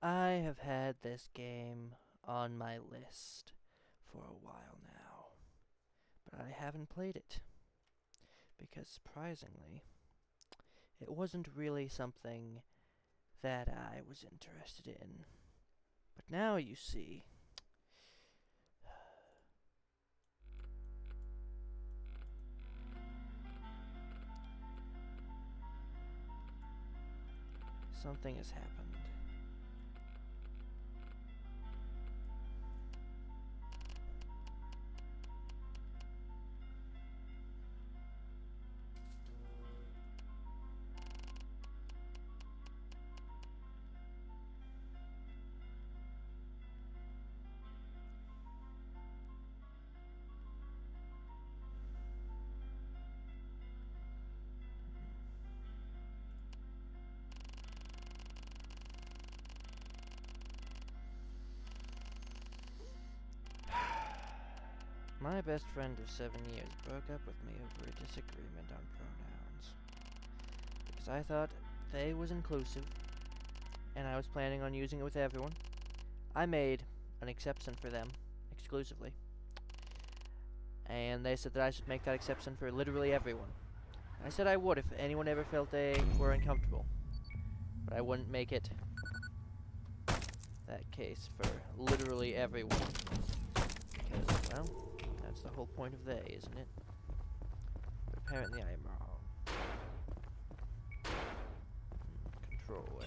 I have had this game on my list for a while now, but I haven't played it because surprisingly, it wasn't really something that I was interested in. But now you see. Something has happened. My best friend of seven years broke up with me over a disagreement on pronouns. Because I thought they was inclusive, and I was planning on using it with everyone. I made an exception for them, exclusively. And they said that I should make that exception for literally everyone. I said I would if anyone ever felt they were uncomfortable. But I wouldn't make it that case for literally everyone. Because, well, that's the whole point of they, isn't it? But apparently I am wrong. Hmm, Control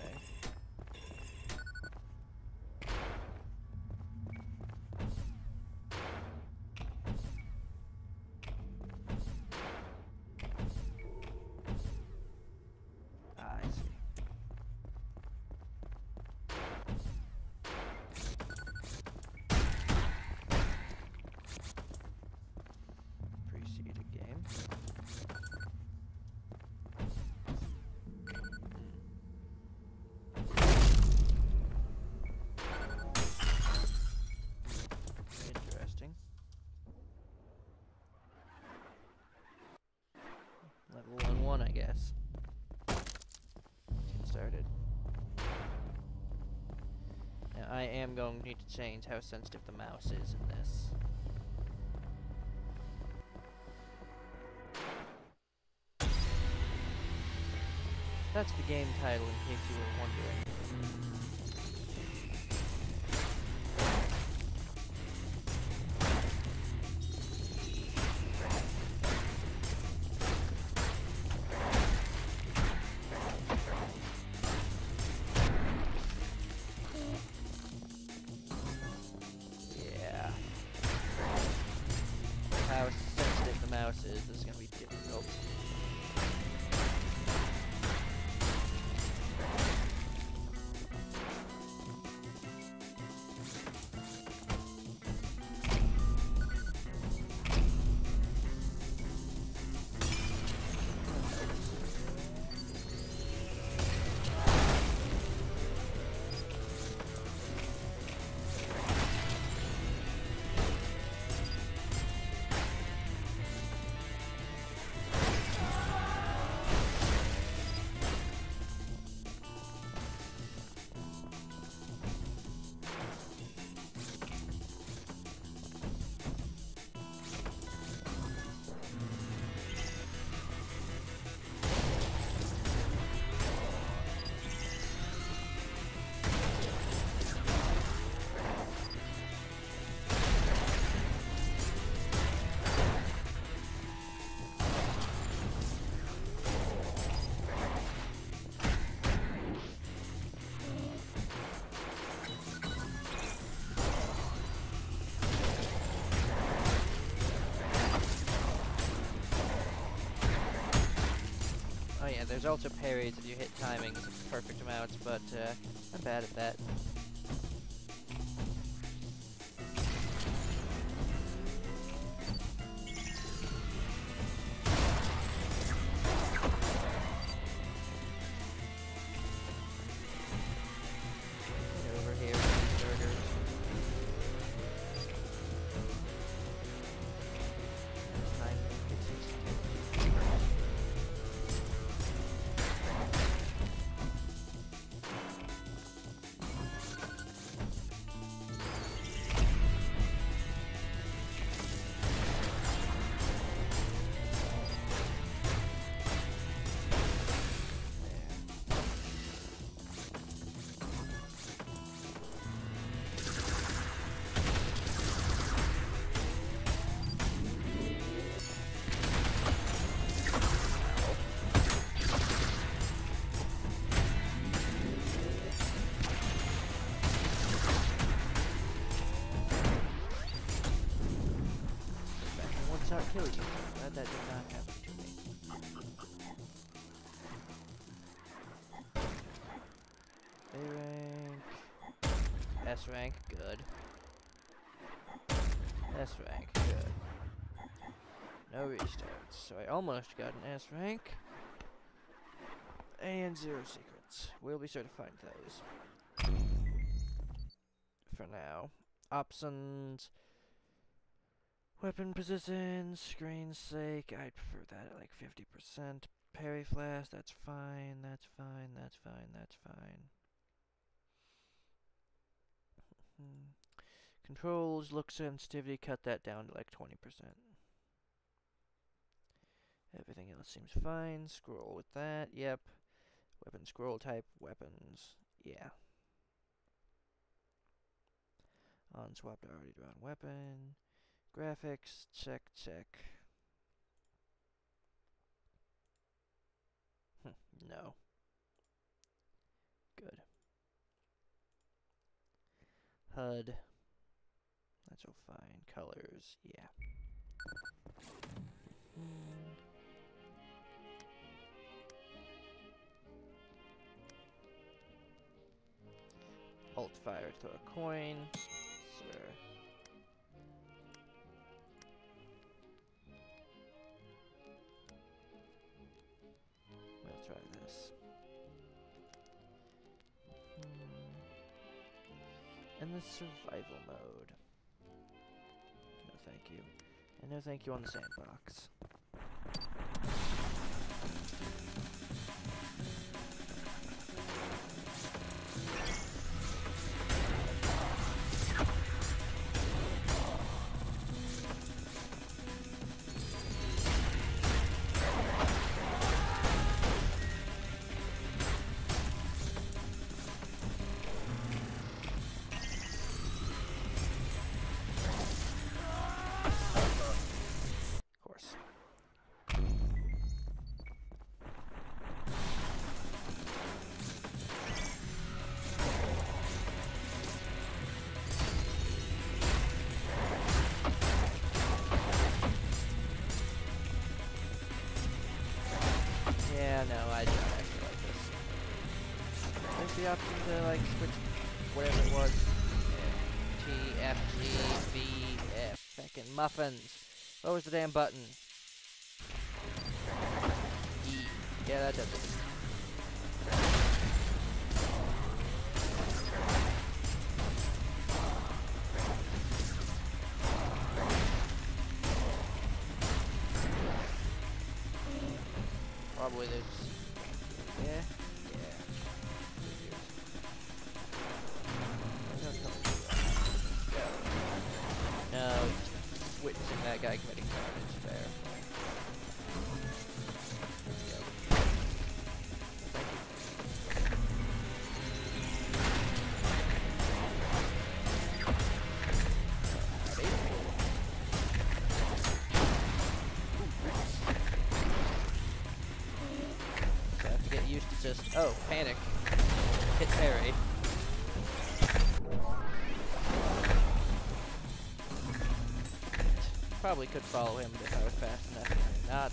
I am going to need to change how sensitive the mouse is in this. That's the game title in case you were wondering. There's also parries if you hit timings at perfect amounts, but uh, I'm bad at that. Glad that did not happen to me. A rank. S rank, good. S rank, good. No restarts. So I almost got an S rank. And zero secrets. We'll be sure to find those. For now. Options. Weapon position, screen sake, I'd prefer that at like 50%. Parry flash, that's fine, that's fine, that's fine, that's fine. Hmm. Controls, look sensitivity, cut that down to like 20%. Everything else seems fine. Scroll with that, yep. Weapon scroll type, weapons, yeah. On already drawn weapon. Graphics, check, check. Hm, no. Good. HUD. That's all fine. Colors, yeah. Alt fire to a coin. Sir. Survival mode. No thank you. And no thank you on the sandbox. To like switch whatever it was. T, F, G, V, F. Fucking muffins. What was the damn button? E. Yeah, that does it. Probably there's. Probably could follow him if I was fast enough. not.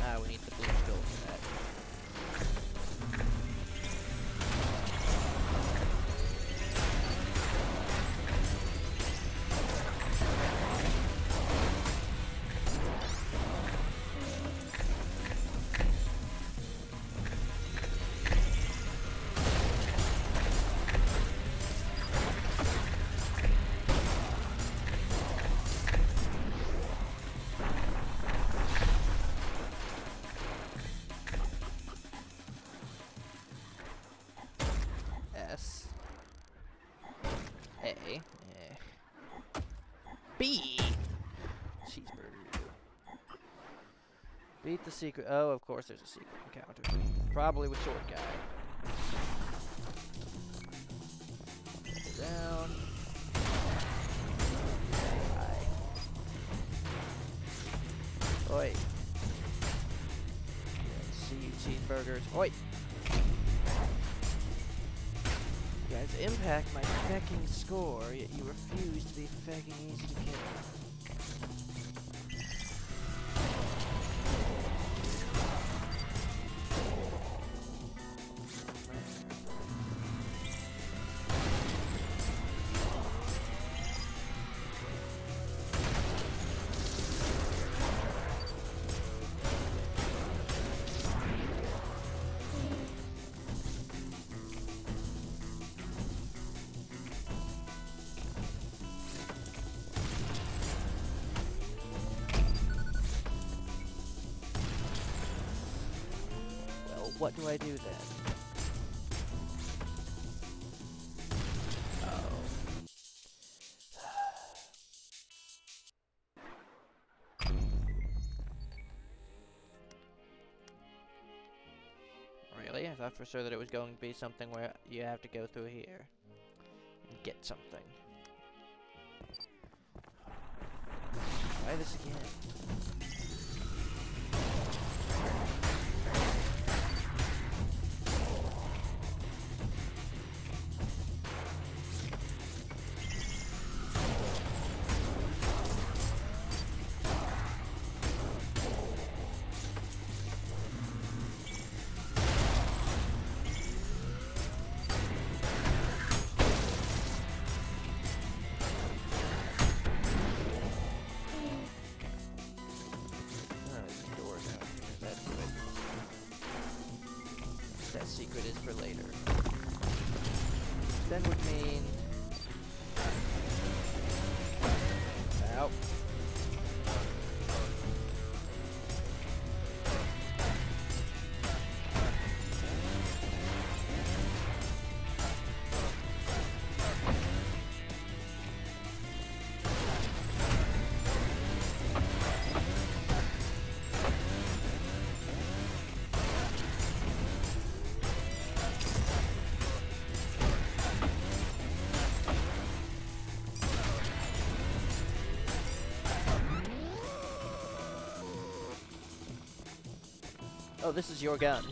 Ah, we need the blue skull for that. A. eh. B. Cheeseburger. Beat the secret. Oh, of course there's a secret encounter. Probably with short guy. Down. Oi. See you cheeseburgers. Oi. Impact my fecking score, yet you refuse to be fecking easy to kill. What do I do then? Oh. Really? Thought for sure that it was going to be something where you have to go through here and get something. Try this again. Secret is for later. That would mean. Oh, this is your gun.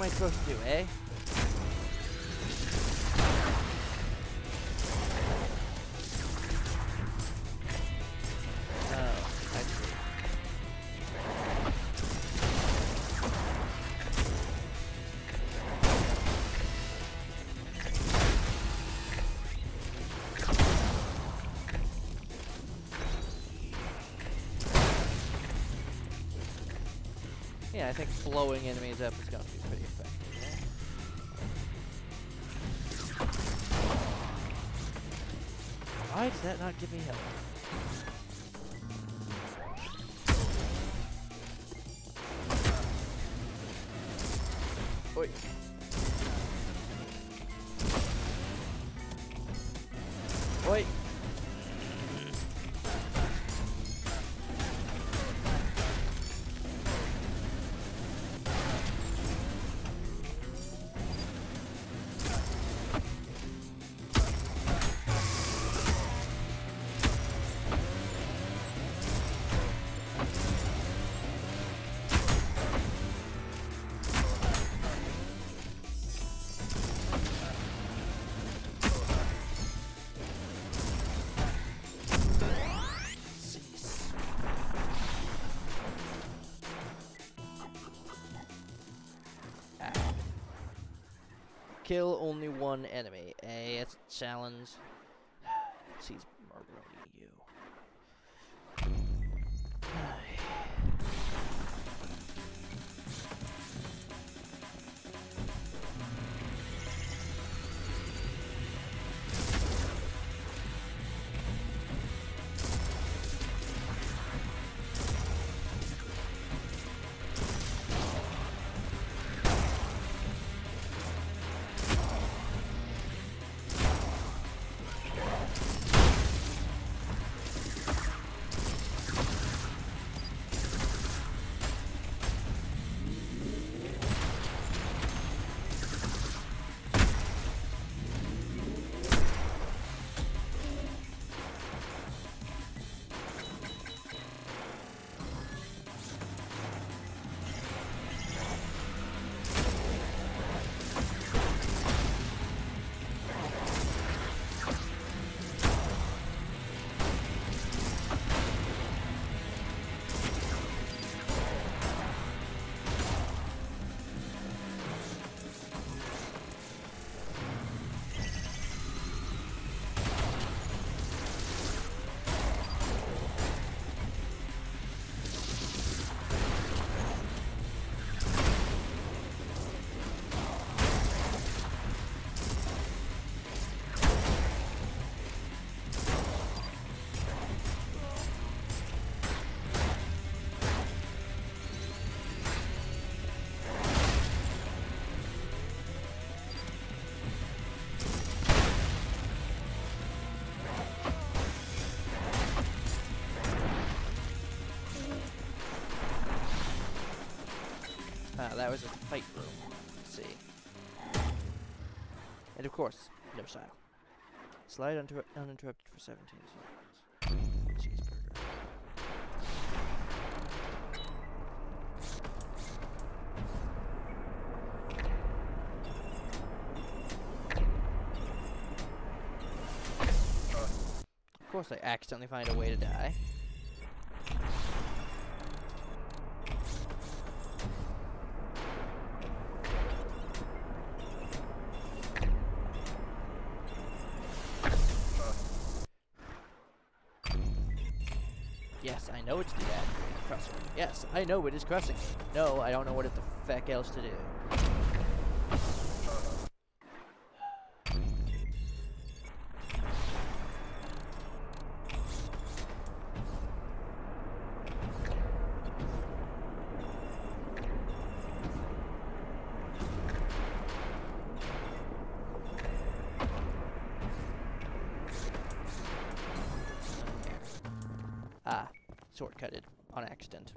Am I supposed to do, eh? Yeah, I think blowing enemies up is to be that not give me health? Kill only one enemy. A, it's a challenge. She's murdering you. That was a fight room. Let's see. And of course, no style. Slide uninter uninterrupted for 17 seconds. Cheeseburger. Of course, I accidentally find a way to die. Know it is crushing me. No, I don't know what the feck else to do. Ah, shortcutted on accident.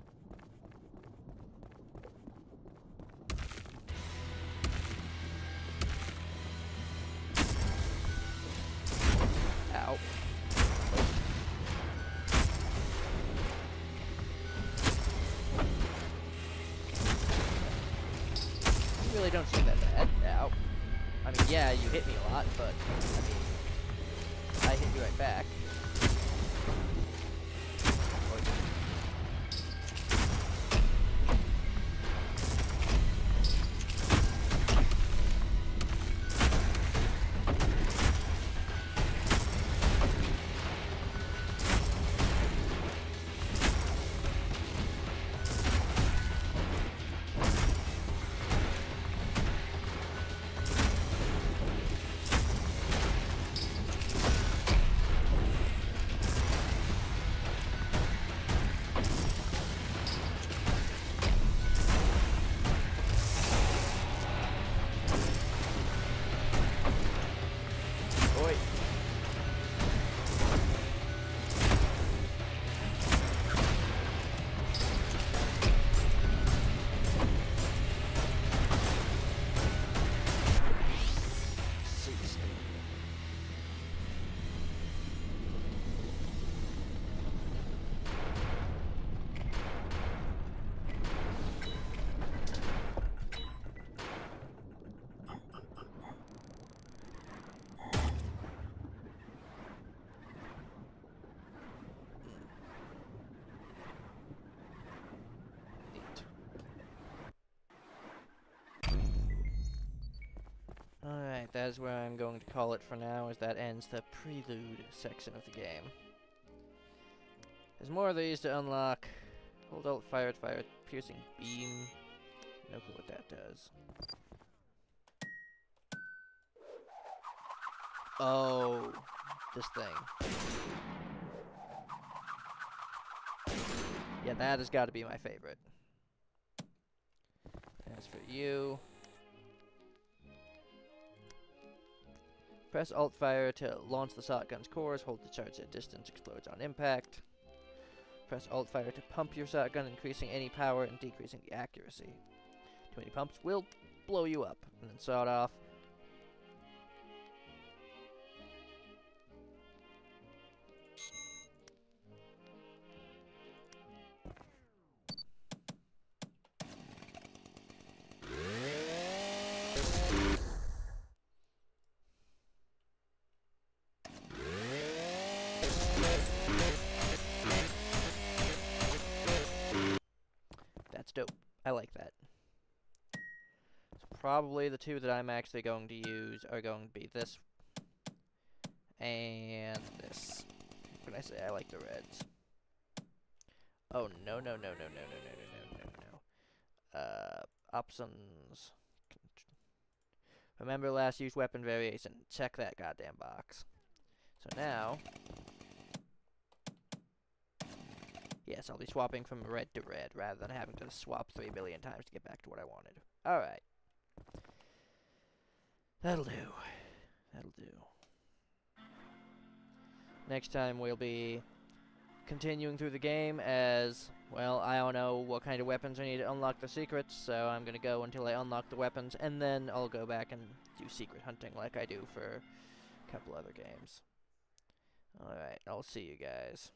That is where I'm going to call it for now, as that ends the prelude section of the game. There's more of these to unlock. Hold out fire at fire, it, piercing beam. No clue what that does. Oh, this thing. Yeah, that has got to be my favorite. As for you, press Alt Fire to launch the shotgun's cores. Hold the charge at distance. Explodes on impact. Press Alt Fire to pump your shotgun, increasing any power and decreasing the accuracy. Too many pumps will blow you up. And then sawed off. Probably the two that I'm actually going to use are going to be this and this. Can I say? I like the reds. Oh no no no no no no no no no no no. Uh, options. Remember last used weapon variation. Check that goddamn box. So now, yes, I'll be swapping from red to red rather than having to swap three million times to get back to what I wanted. Alright. That'll do. That'll do. Next time we'll be continuing through the game as Well, I don't know what kind of weapons I need to unlock the secrets, so I'm gonna go until I unlock the weapons, and then I'll go back and do secret hunting like I do for a couple other games. Alright, I'll see you guys.